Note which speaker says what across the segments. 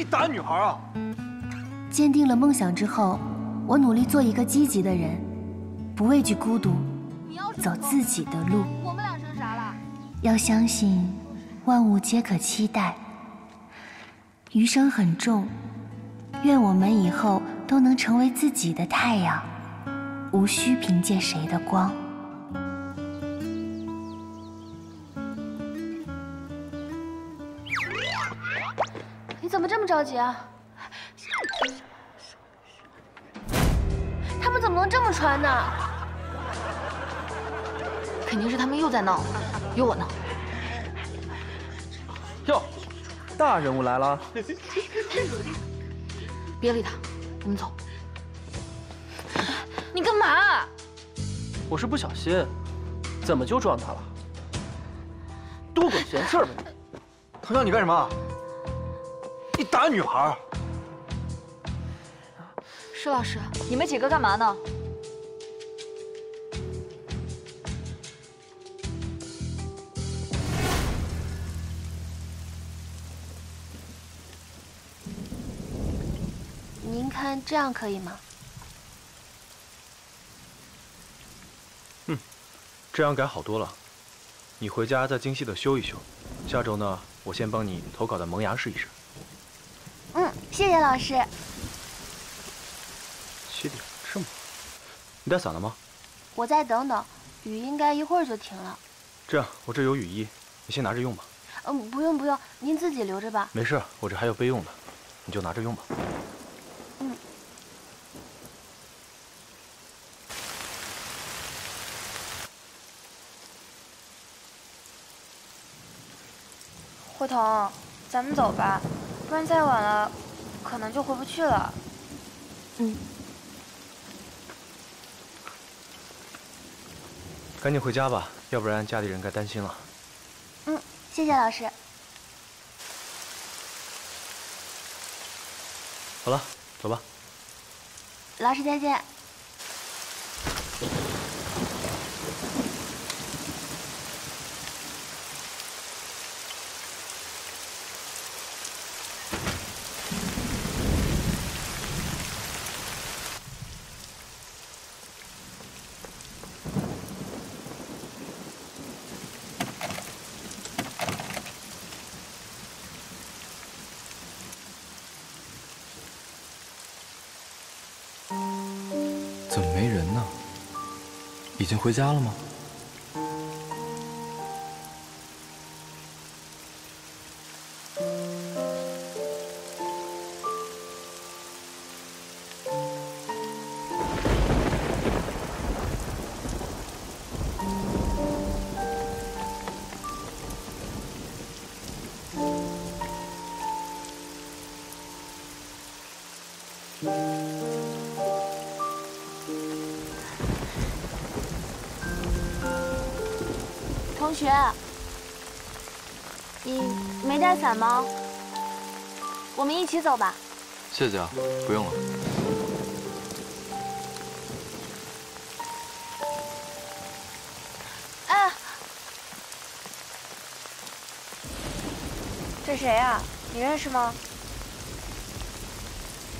Speaker 1: 你打女孩啊！
Speaker 2: 坚定了梦想之后，我努力做一个积极的人，不畏惧孤独，走自己的路。
Speaker 3: 我们俩成啥了？
Speaker 2: 要相信，万物皆可期待。余生很重，愿我们以后都能成为自己的太阳，无需凭借谁的光。
Speaker 3: 着急啊？他们怎么能这么穿呢？
Speaker 4: 肯定是他们又在闹，有我呢。
Speaker 1: 哟，大人物来了！
Speaker 4: 别理他，我们走。你干嘛？
Speaker 1: 我是不小心，怎么就撞他了？多管闲事吧你！
Speaker 5: 唐笑，你干什么？
Speaker 1: 你打女孩！
Speaker 4: 施老师，
Speaker 6: 你们几个干嘛呢？
Speaker 2: 您看这样可以吗？
Speaker 7: 嗯，这样改好多了。你回家再精细的修一修。下周呢，我先帮你投稿到萌芽试一试。
Speaker 2: 嗯，谢谢老师。
Speaker 7: 七点这么晚，你带伞了吗？
Speaker 2: 我再等等，雨应该一会儿就停了。
Speaker 7: 这样，我这有雨衣，你先拿着用吧。
Speaker 2: 嗯，不用不用，您自己留着吧。
Speaker 7: 没事，我这还有备用的，你就拿着用吧。
Speaker 2: 嗯。
Speaker 8: 慧彤，咱们走吧，不然再晚了，可能就回不去了。
Speaker 2: 嗯。
Speaker 7: 赶紧回家吧，要不然家里人该担心了。
Speaker 2: 嗯，谢谢老师。
Speaker 7: 好了，走吧。
Speaker 2: 老师再见。
Speaker 5: 怎么没人呢？已经回家了吗？
Speaker 2: 起走吧。
Speaker 5: 谢谢啊，不用了。
Speaker 8: 哎，这谁啊？你认识吗？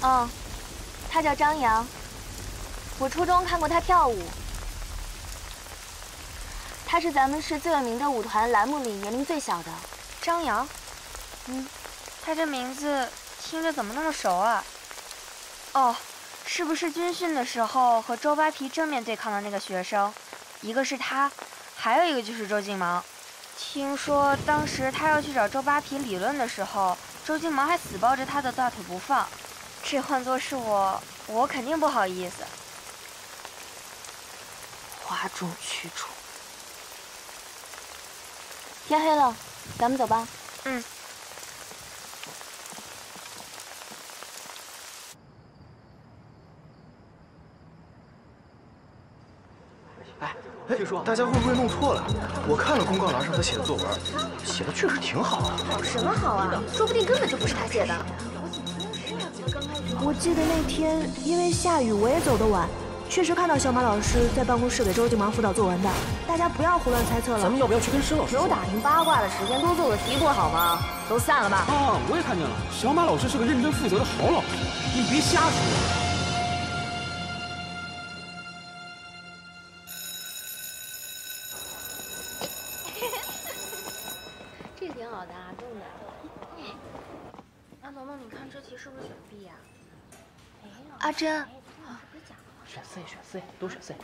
Speaker 2: 嗯，他叫张扬。我初中看过他跳舞。他是咱们市最有名的舞团栏目里年龄最小的
Speaker 8: 张扬。
Speaker 2: 嗯，
Speaker 8: 他这名字听着怎么那么熟啊？哦，是不是军训的时候和周扒皮正面对抗的那个学生？一个是他，还有一个就是周静芒。听说当时他要去找周扒皮理论的时候，周静芒还死抱着他的大腿不放。这换作是我，我肯定不好意思。
Speaker 4: 哗众取宠。
Speaker 2: 天黑了，咱们走吧。
Speaker 8: 嗯。
Speaker 5: 哎，据说大家会不会弄错了？我看了公告栏上他写的作文，写的确实挺好的。
Speaker 3: 好什么好啊？说不定根本就不是他写的。
Speaker 9: 我记得那天因为下雨，我也走得晚，
Speaker 6: 确实看到小马老师在办公室给周静芒辅导作文的，大家不要胡乱猜测了。
Speaker 1: 咱们要不要去跟施老师？
Speaker 10: 有打听八卦的时间，多做个题不好吗？都散了吧。
Speaker 11: 啊，我也看见了，小马老师是个认真负责的好老师，你别瞎说。
Speaker 4: 阿珍，
Speaker 1: 选 C，选 C，都选 C。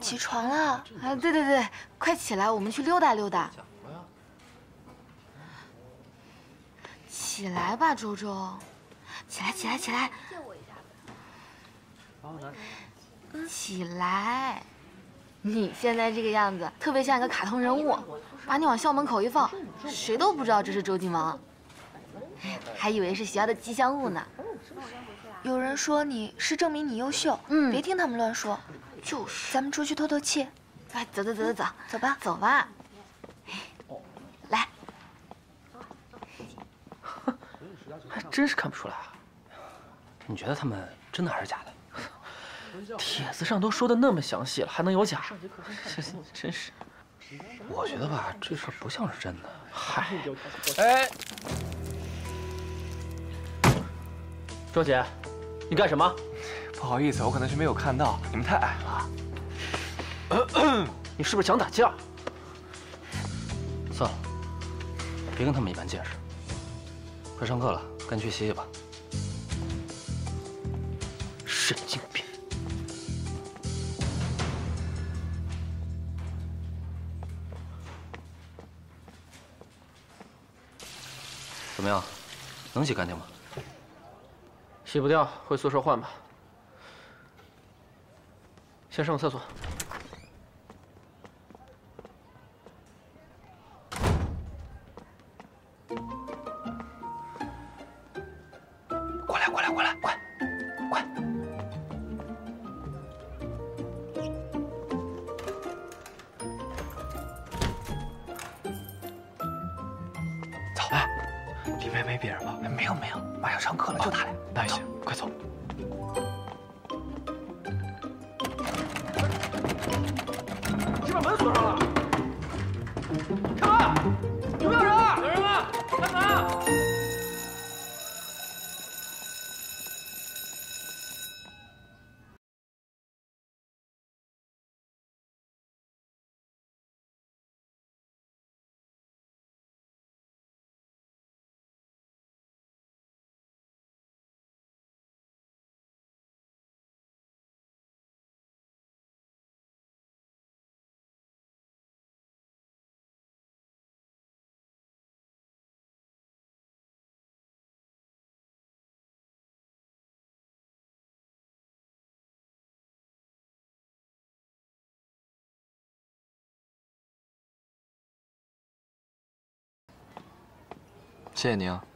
Speaker 4: 起床了！啊，对对对，快起来，我们去溜达溜达。起来吧，周周，起来起来起来！起来！你现在这个样子，特别像一个卡通人物。把你往校门口一放，谁都不知道这是周静芒，还以为是学校的吉祥物呢。
Speaker 3: 有人说你是证明你优秀，
Speaker 4: 嗯
Speaker 3: 别听他们乱说。
Speaker 4: 就是。
Speaker 3: 咱们出去透透气。
Speaker 4: 哎，走走走走走，
Speaker 3: 走吧，
Speaker 4: 走吧。来，
Speaker 1: 还真是看不出来啊。你觉得他们真的还是假的？帖子上都说的那么详细了，还能有假？这真是。我觉得吧，这事儿不像是真的。嗨，哎，周姐，你干什么？
Speaker 9: 不好意思，我可能是没有看到，你们太矮了。
Speaker 1: 你是不是想打架？算了，别跟他们一般见识。快上课了，赶紧去洗洗吧。神经病！怎么样，能洗干净吗？洗不掉，回宿舍换吧。先上个厕所。门锁上了，开门！
Speaker 9: 谢谢您啊。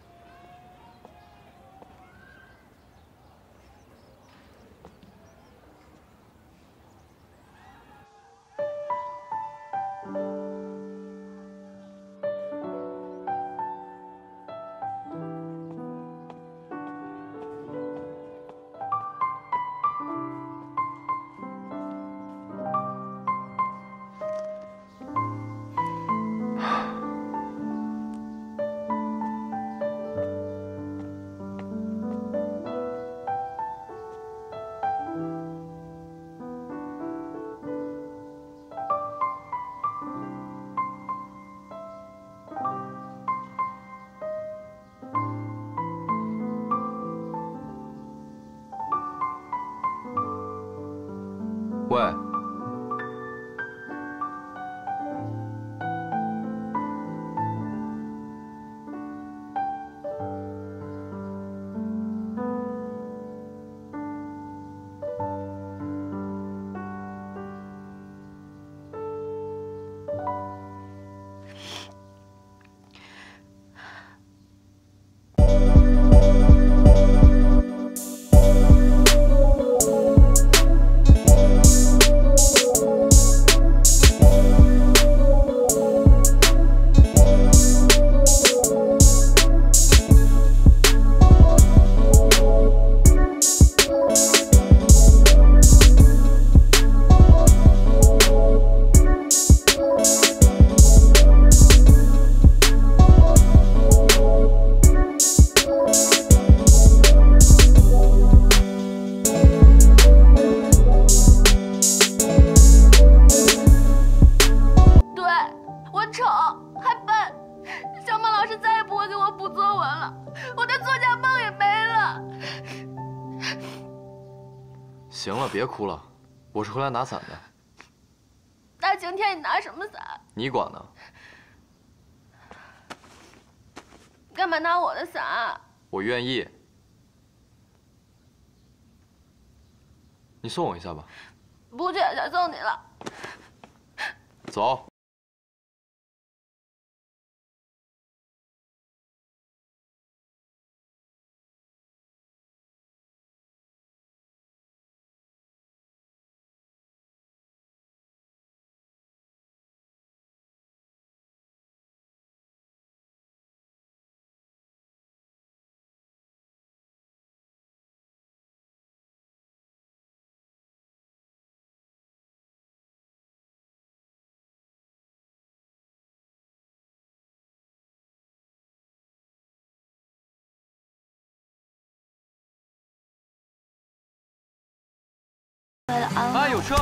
Speaker 12: 行了，别哭了，我是回来拿伞的。
Speaker 2: 大晴天，你拿什么伞？
Speaker 12: 你管呢？
Speaker 2: 干嘛拿我的伞？
Speaker 12: 我愿意。你送我一下吧。
Speaker 2: 不去，想送你了。
Speaker 12: 走。
Speaker 13: 哎，有车！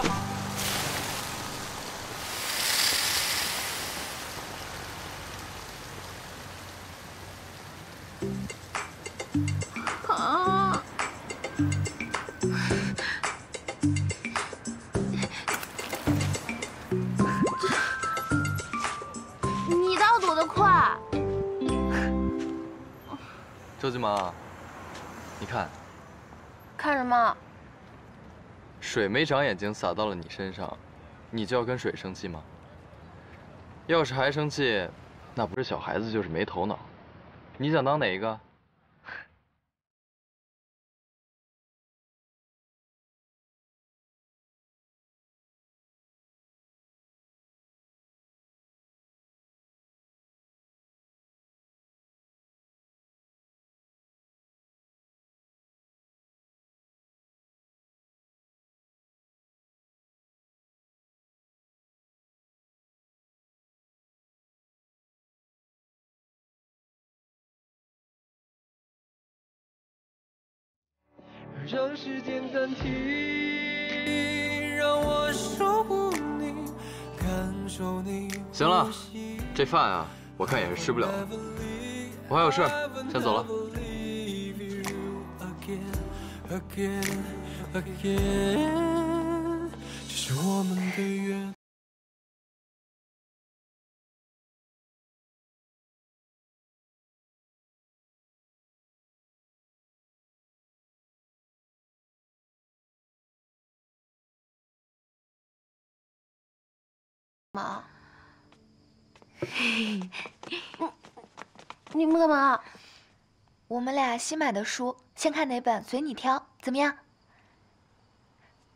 Speaker 2: 啊！你倒躲得快！
Speaker 12: 周金芒，你看，
Speaker 2: 看什么？
Speaker 12: 水没长眼睛洒到了你身上，你就要跟水生气吗？要是还生气，那不是小孩子就是没头脑。你想当哪一个？
Speaker 14: 让时间暂停，让我守护你，感受你。
Speaker 12: 行了，这饭啊，我看也是吃不了了。我还有事，先走了。
Speaker 14: 这是我们的约。
Speaker 2: 妈，你们干嘛？
Speaker 3: 我们俩新买的书，先看哪本随你挑，怎么样？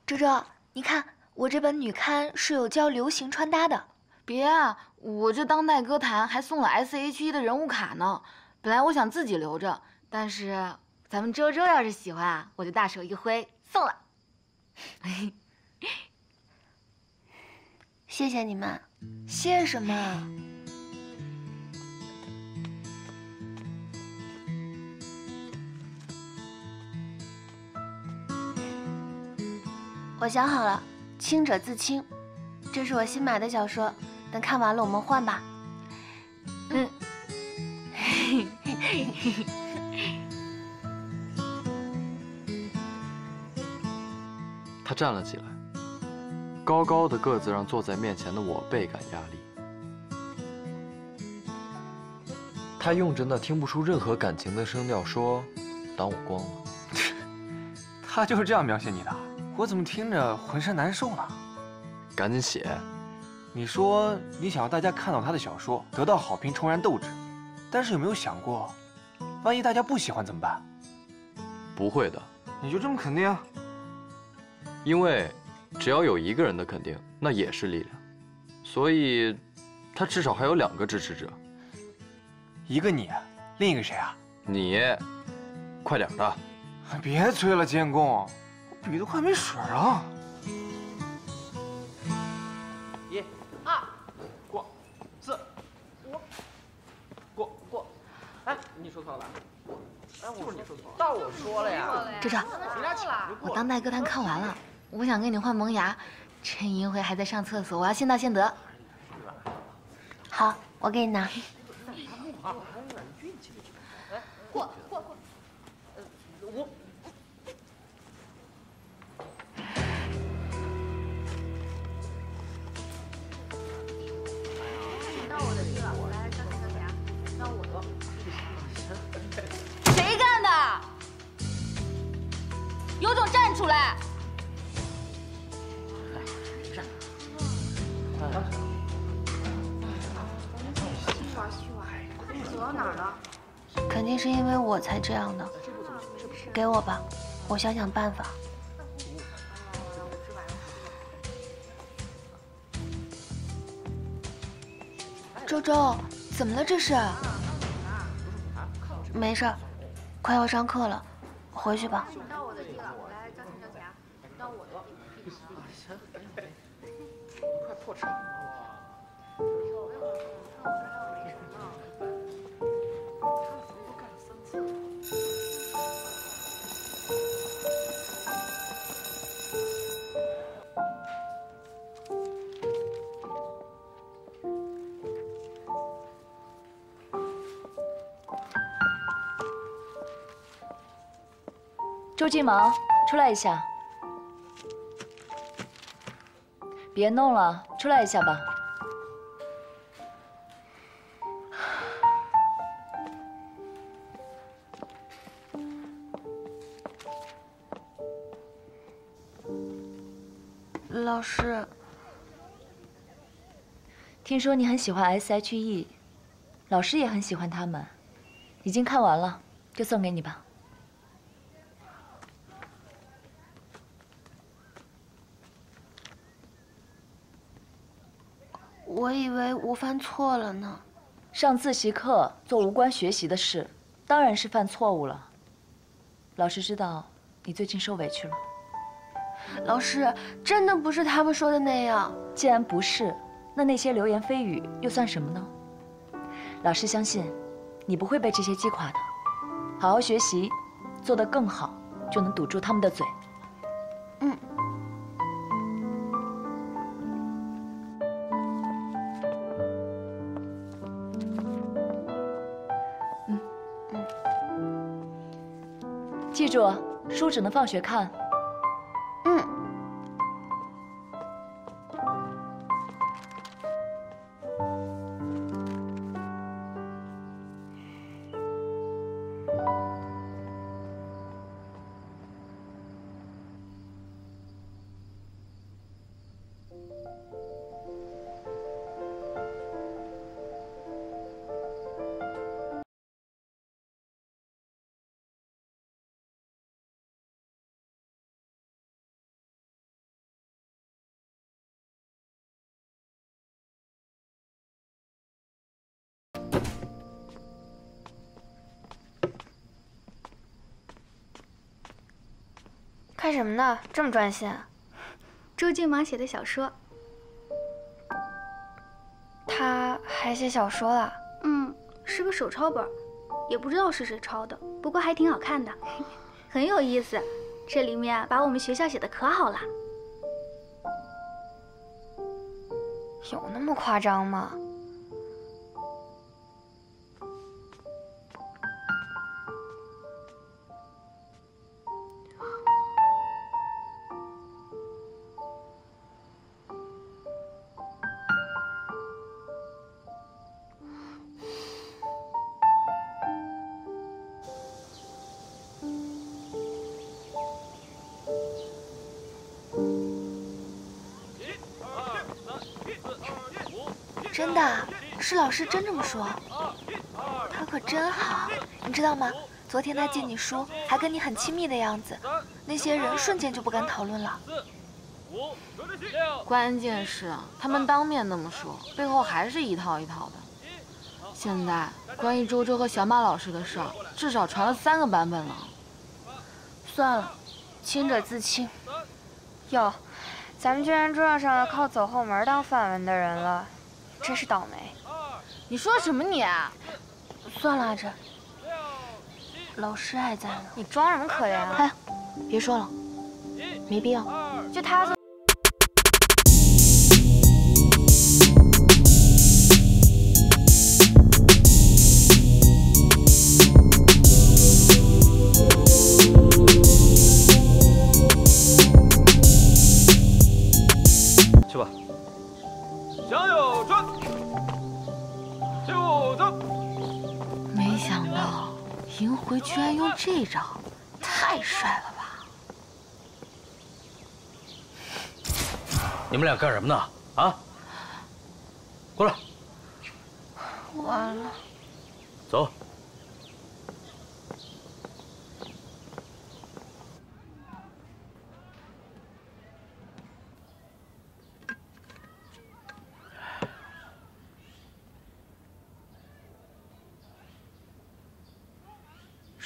Speaker 3: 周周，你看我这本女刊是有教流行穿搭的。
Speaker 4: 别啊，我这当代歌坛还送了 S.H.E 的人物卡呢。本来我想自己留着，但是咱们周周要是喜欢啊，我就大手一挥送了。
Speaker 2: 谢谢你们，
Speaker 3: 谢什么？
Speaker 2: 我想好了，清者自清，这是我新买的小说，等看完了我们换吧。
Speaker 4: 嗯。
Speaker 12: 他站了起来。高高的个子让坐在面前的我倍感压力。他用着那听不出任何感情的声调说：“挡我光了。”
Speaker 9: 他就是这样描写你的，我怎么听着浑身难受呢？
Speaker 12: 赶紧写。
Speaker 9: 你说你想要大家看到他的小说，得到好评，重燃斗志，但是有没有想过，万一大家不喜欢怎么办？
Speaker 12: 不会的。
Speaker 9: 你就这么肯定？
Speaker 12: 因为。只要有一个人的肯定，那也是力量，所以，他至少还有两个支持者，
Speaker 9: 一个你，另一个谁啊？
Speaker 12: 你，快点的！
Speaker 9: 别催了，监工，我笔都快没水了。
Speaker 15: 一、二，过，四，五，过过。哎，你说错了吧？哎，就是你说错了。但我说了呀。
Speaker 4: 周周，我当代歌坛看完了。我想跟你换萌芽，趁银辉还在上厕所，我要先到先得。
Speaker 2: 好，我给你拿。
Speaker 15: 过过过。我。
Speaker 2: 到我的去了，来，到我了。
Speaker 16: 谁干的？有种站出来！
Speaker 3: 肯定是因为我才这样的。给我吧，我想想办法。周周，怎么了这是？没事，快要上课了，回去吧。
Speaker 17: 周金芒，出来一下。别弄了，出来一下吧。
Speaker 3: 老师，
Speaker 17: 听说你很喜欢 S.H.E，老师也很喜欢他们，已经看完了，就送给你吧。
Speaker 3: 我以为我犯错了呢。
Speaker 17: 上自习课做无关学习的事，当然是犯错误了。老师知道你最近受委屈了。
Speaker 3: 老师，真的不是他们说的那样。
Speaker 17: 既然不是，那那些流言蜚语又算什么呢？老师相信，你不会被这些击垮的。好好学习，做得更好，就能堵住他们的嘴。记住，书只能放学看。
Speaker 8: 什么呢？这么专心？
Speaker 18: 周静芒写的小说。
Speaker 8: 他还写小说了？
Speaker 18: 嗯，是个手抄本，也不知道是谁抄的，不过还挺好看的，很有意思。这里面把我们学校写的可好了。
Speaker 8: 有那么夸张吗？
Speaker 3: 老师真这么说。他可真好，你知道吗？昨天他借你书，还跟你很亲密的样子，那些人瞬间就不敢讨论了。
Speaker 4: 关键是他们当面那么说，背后还是一套一套的。现在关于周周和小马老师的事儿，至少传了三个版本了。
Speaker 3: 算了，清者自清。
Speaker 8: 哟，咱们居然撞上了靠走后门当饭碗的人了。真是倒霉！
Speaker 4: 你说什么你？
Speaker 3: 算了，阿珍，老师还在呢。
Speaker 8: 你装什么可怜啊？
Speaker 3: 哎，别说了，没必要。
Speaker 8: 就他。
Speaker 4: 居然用这招，太帅了吧！
Speaker 19: 你们俩干什么呢？啊！过来！
Speaker 3: 完了！
Speaker 19: 走。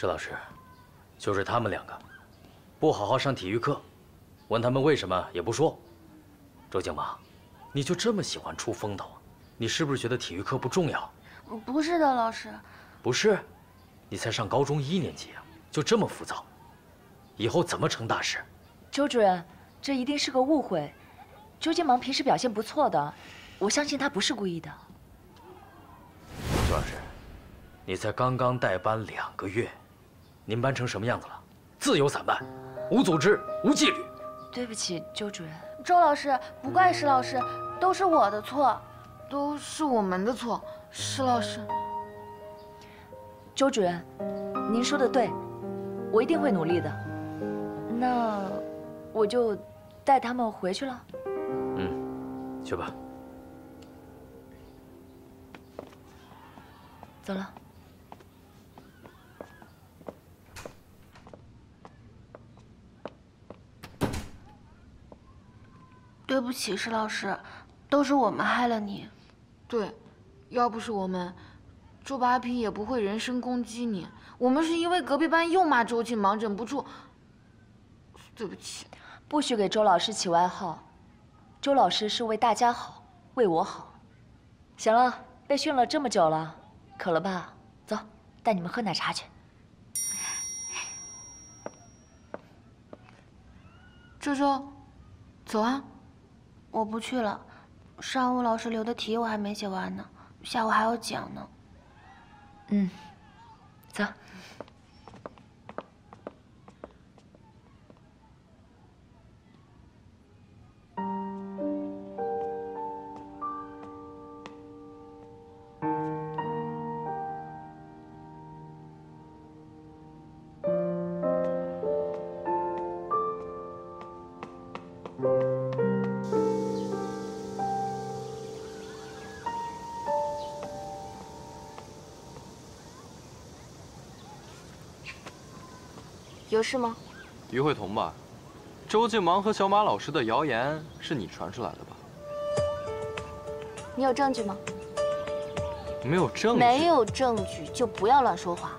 Speaker 19: 石老师，就是他们两个，不好好上体育课，问他们为什么也不说。周静芒，你就这么喜欢出风头？你是不是觉得体育课不重要？
Speaker 5: 不是的，老师。
Speaker 19: 不是，你才上高中一年级啊，就这么浮躁，以后怎么成大事？
Speaker 17: 周主任，这一定是个误会。周静芒平时表现不错的，我相信他不是故意的。
Speaker 19: 周老师，你才刚刚带班两个月。您班成什么样子了？自由散漫，无组织，无纪律。
Speaker 17: 对不起，周主任。
Speaker 5: 周老师，不怪石老师，都是我的错，
Speaker 4: 都是我们的错。石老师，
Speaker 17: 周主任，您说的对，我一定会努力的。那我就带他们回去了。
Speaker 19: 嗯，去吧。
Speaker 17: 走了。
Speaker 5: 对不起，石老师，都是我们害了你。
Speaker 4: 对，要不是我们，周扒皮也不会人身攻击你。我们是因为隔壁班又骂周静忙，忍不住。对不起，
Speaker 17: 不许给周老师起外号。周老师是为大家好，为我好。行了，被训了这么久了，渴了吧？走，带你们喝奶茶去。
Speaker 4: 周周，走啊。
Speaker 5: 我不去了，上午老师留的题我还没写完呢，下午还要讲呢。
Speaker 17: 嗯，走。
Speaker 8: 有事吗？
Speaker 12: 于慧彤吧，周静芒和小马老师的谣言是你传出来的吧？
Speaker 8: 你有证据吗？
Speaker 12: 没有证据。
Speaker 8: 没有证据就不要乱说话。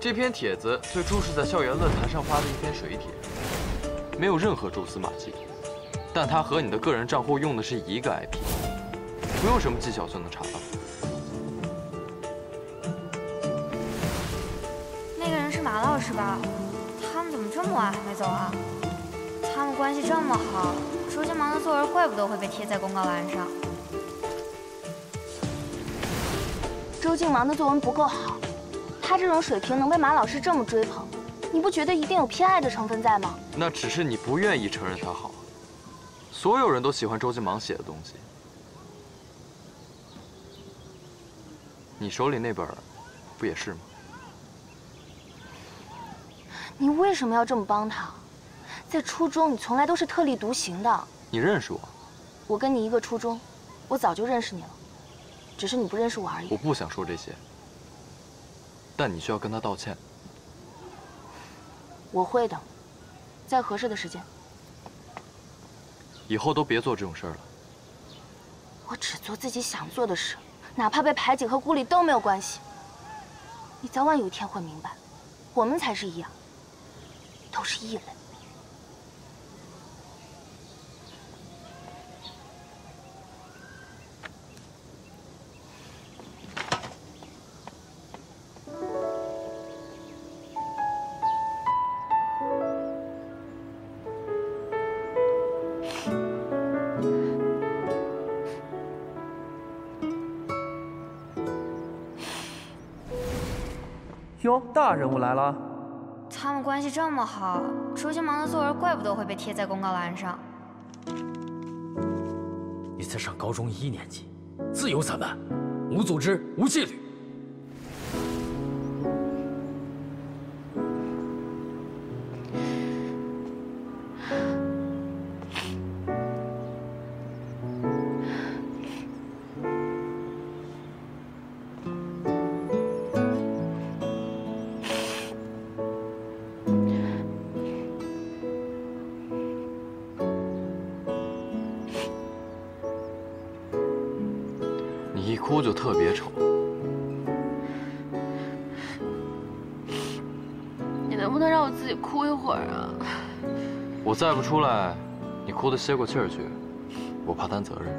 Speaker 12: 这篇帖子最初是在校园论坛上发的一篇水帖，没有任何蛛丝马迹，但它和你的个人账户用的是一个 IP，不用什么技巧就能查到。
Speaker 8: 是吧？他们怎么这么晚还没走啊？他们关系这么好，周金芒的作文怪不得会被贴在公告栏上。
Speaker 5: 周静芒的作文不够好，他这种水平能被马老师这么追捧，你不觉得一定有偏爱的成分在吗？
Speaker 12: 那只是你不愿意承认他好。所有人都喜欢周静芒写的东西，你手里那本，不也是吗？
Speaker 5: 你为什么要这么帮他？在初中，你从来都是特立独行的。
Speaker 12: 你认识我？
Speaker 5: 我跟你一个初中，我早就认识你了，只是你不认识我而已。
Speaker 12: 我不想说这些，但你需要跟他道歉。
Speaker 5: 我会的，在合适的时间。
Speaker 12: 以后都别做这种事儿了。
Speaker 5: 我只做自己想做的事，哪怕被排挤和孤立都没有关系。你早晚有一天会明白，我们才是一样。都是异类。
Speaker 20: 哟，大人物来了。
Speaker 8: 他们关系这么好，周金芒的作文怪不得会被贴在公告栏上。
Speaker 19: 你才上高中一年级，自由散漫，无组织，无纪律。
Speaker 4: 我
Speaker 12: 再不出来，你哭得歇过气儿去，我怕担责任。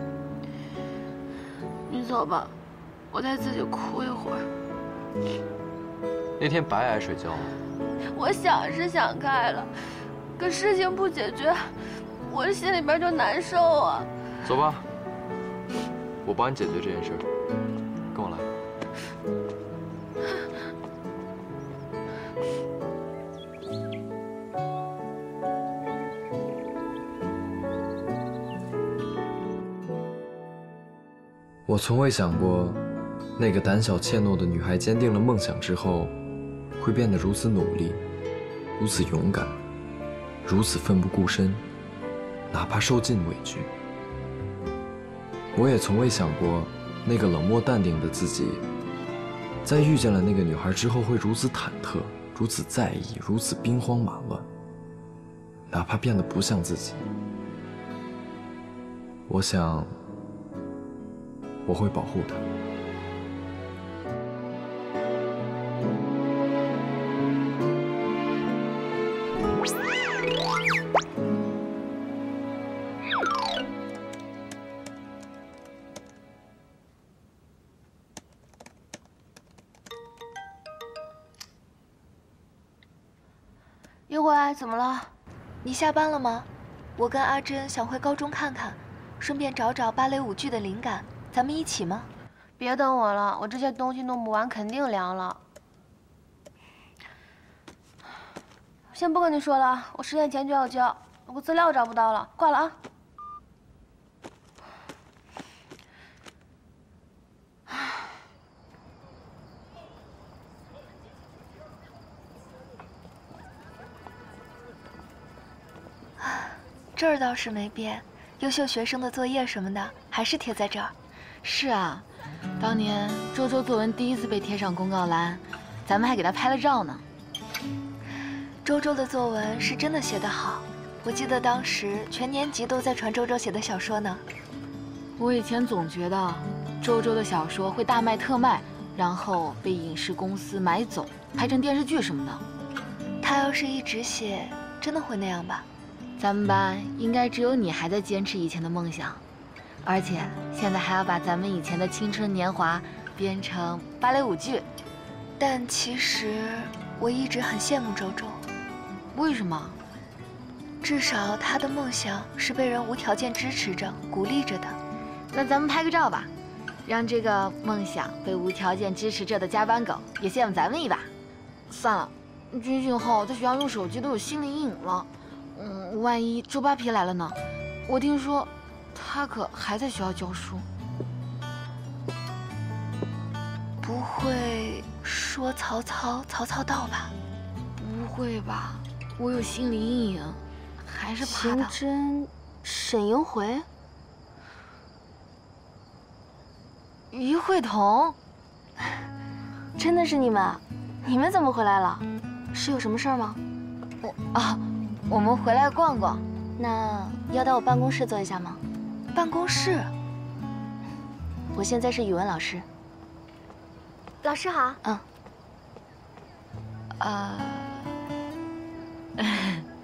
Speaker 4: 你走吧，我再自己哭一会儿。
Speaker 12: 那天白挨睡觉了。
Speaker 4: 我想是想开了，可事情不解决，我心里边就难受啊。
Speaker 12: 走吧，我帮你解决这件事。我从未想过，那个胆小怯懦的女孩坚定了梦想之后，会变得如此努力，如此勇敢，如此奋不顾身，哪怕受尽委屈。我也从未想过，那个冷漠淡定的自己，在遇见了那个女孩之后会如此忐忑，如此在意，如此兵荒马乱，哪怕变得不像自己。我想。我会保护他。
Speaker 3: 一辉，怎么了？你下班了吗？我跟阿珍想回高中看看，顺便找找芭蕾舞剧的灵感。咱们一起吗？
Speaker 4: 别等我了，我这些东西弄不完，肯定凉了。先不跟你说了，我十点前就要交，我资料找不到了，挂了啊。
Speaker 3: 这儿倒是没变，优秀学生的作业什么的还是贴在这儿。
Speaker 4: 是啊，当年周周作文第一次被贴上公告栏，咱们还给他拍了照呢。
Speaker 3: 周周的作文是真的写得好，我记得当时全年级都在传周周写的小说呢。
Speaker 4: 我以前总觉得，周周的小说会大卖特卖，然后被影视公司买走，拍成电视剧什么的。
Speaker 3: 他要是一直写，真的会那样吧？
Speaker 4: 咱们班应该只有你还在坚持以前的梦想。而且现在还要把咱们以前的青春年华编成芭蕾舞剧，
Speaker 3: 但其实我一直很羡慕周周。
Speaker 4: 为什么？
Speaker 3: 至少他的梦想是被人无条件支持着、鼓励着的。
Speaker 4: 那咱们拍个照吧，让这个梦想被无条件支持着的加班狗也羡慕咱们一把。算了，军训后在学校用手机都有心理阴影了。嗯，万一周扒皮来了呢？我听说。他可还在学校教书，
Speaker 3: 不会说曹操，曹操到吧？
Speaker 4: 不会吧？我有心理阴影，还是怕
Speaker 3: 他。秦真、沈莹回、
Speaker 4: 于慧彤，
Speaker 3: 真的是你们？你们怎么回来了？是有什么事儿吗？
Speaker 4: 我啊，我们回来逛逛。
Speaker 3: 那要到我办公室坐一下吗？办公室，我现在是语文老师。
Speaker 18: 老师好。
Speaker 3: 嗯。呃，